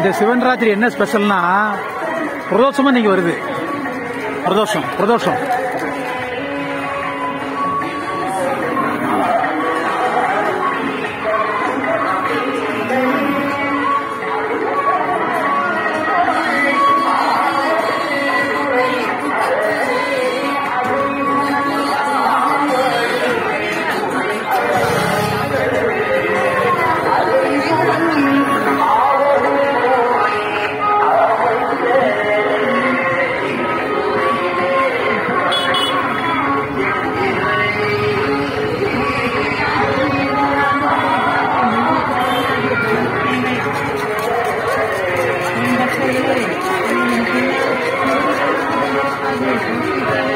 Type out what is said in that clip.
இந்த சிவன் ராத்திரி என்ன ஸ்பெஷல்னா பிரதோஷமா இன்னைக்கு வருது. பிரதோஷம். பிரதோஷம். それぞれにちょっとね。年金の。